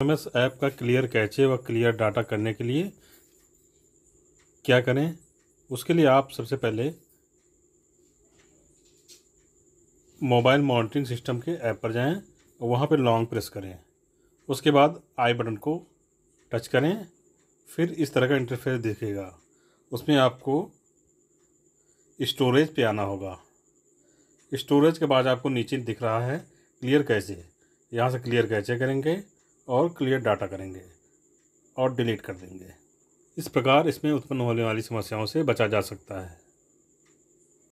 S app का clear cache व clear data करने के लिए क्या करें? उसके लिए आप सबसे पहले मोबाइल मॉनिटरिंग सिस्टम के ऐप पर जाएँ और वहाँ पर लॉन्ग प्रेस करें। उसके बाद आई बटन को टच करें, फिर इस तरह का इंटरफेस दिखेगा। उसमें आपको स्टोरेज पे आना होगा। स्टोरेज के बाद आपको नीचे दिख रहा है क्लियर कैचे। यहाँ से क्लियर कैचे करेंगे। और क्लियर डाटा करेंगे और डिलीट कर देंगे। इस प्रकार इसमें उत्पन्न होने वाली समस्याओं से बचा जा सकता है।